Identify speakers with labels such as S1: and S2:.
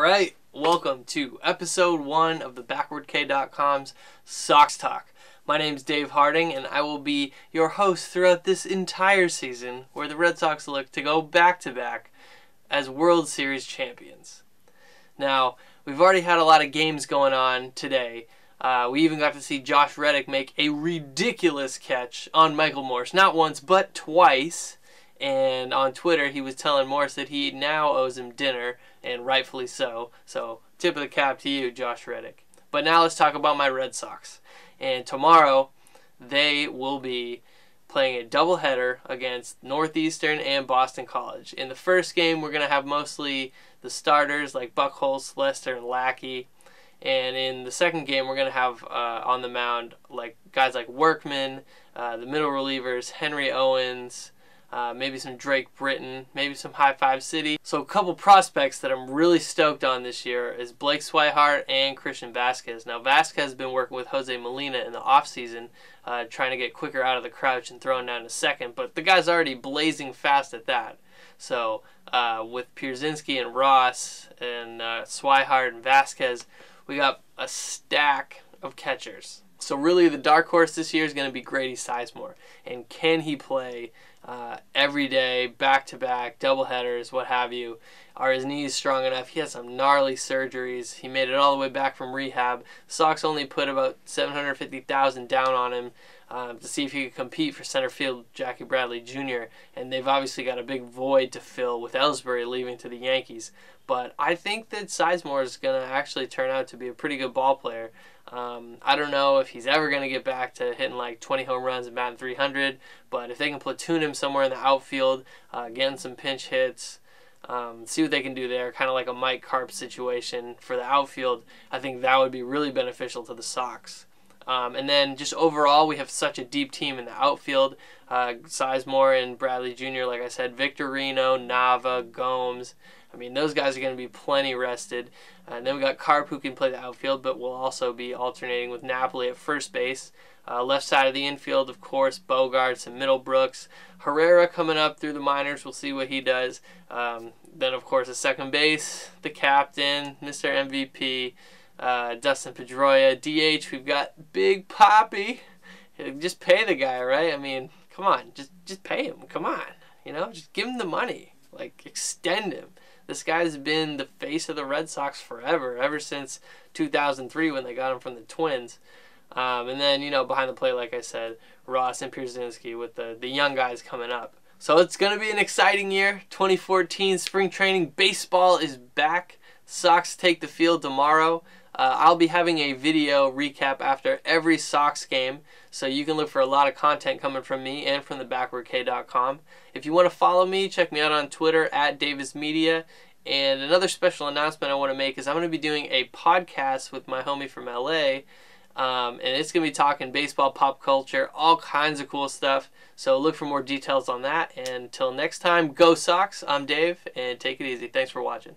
S1: All right, welcome to episode one of the BackwardK.com's Sox Talk. My name is Dave Harding, and I will be your host throughout this entire season where the Red Sox look to go back to back as World Series champions. Now, we've already had a lot of games going on today. Uh, we even got to see Josh Reddick make a ridiculous catch on Michael Morse. Not once, but twice. And on Twitter, he was telling Morse that he now owes him dinner, and rightfully so. So, tip of the cap to you, Josh Reddick. But now let's talk about my Red Sox. And tomorrow, they will be playing a doubleheader against Northeastern and Boston College. In the first game, we're going to have mostly the starters like Buchholz, Lester, and Lackey. And in the second game, we're going to have uh, on the mound like guys like Workman, uh, the middle relievers, Henry Owens, uh, maybe some Drake Britton, maybe some High Five City. So a couple prospects that I'm really stoked on this year is Blake Swihart and Christian Vazquez. Now Vazquez has been working with Jose Molina in the offseason, uh, trying to get quicker out of the crouch and throwing down to second, but the guy's already blazing fast at that. So uh, with Pierzynski and Ross and uh, Swihart and Vazquez, we got a stack of catchers. So really, the dark horse this year is going to be Grady Sizemore, and can he play uh, every day, back to back, double headers, what have you? Are his knees strong enough? He has some gnarly surgeries. He made it all the way back from rehab. Sox only put about seven hundred fifty thousand down on him um, to see if he could compete for center field, Jackie Bradley Jr. And they've obviously got a big void to fill with Ellsbury leaving to the Yankees. But I think that Sizemore is going to actually turn out to be a pretty good ball player. Um, I don't know if he's ever going to get back to hitting like 20 home runs and batting 300, but if they can platoon him somewhere in the outfield, uh, getting some pinch hits, um, see what they can do there, kind of like a Mike Carp situation for the outfield, I think that would be really beneficial to the Sox. Um, and then just overall, we have such a deep team in the outfield. Uh, Sizemore and Bradley Jr., like I said, Victorino, Nava, Gomes. I mean, those guys are going to be plenty rested. Uh, and then we got Carp who can play the outfield, but will also be alternating with Napoli at first base. Uh, left side of the infield, of course, Bogaerts and Middlebrooks. Herrera coming up through the minors. We'll see what he does. Um, then, of course, at second base, the captain, Mr. MVP, uh, Dustin Pedroia. DH, we've got Big Papi. Just pay the guy, right? I mean, come on, just just pay him. Come on, you know, just give him the money. Like extend him. This guy's been the face of the Red Sox forever, ever since 2003 when they got him from the Twins. Um, and then, you know, behind the plate, like I said, Ross and Pierzynski with the, the young guys coming up. So it's going to be an exciting year. 2014 spring training baseball is back. Sox take the field tomorrow. Uh, I'll be having a video recap after every Sox game, so you can look for a lot of content coming from me and from the backwardk.com. If you want to follow me, check me out on Twitter at Davis Media. And another special announcement I want to make is I'm going to be doing a podcast with my homie from LA. Um, and it's going to be talking baseball, pop culture, all kinds of cool stuff. So look for more details on that. And until next time, go Sox. I'm Dave, and take it easy. Thanks for watching.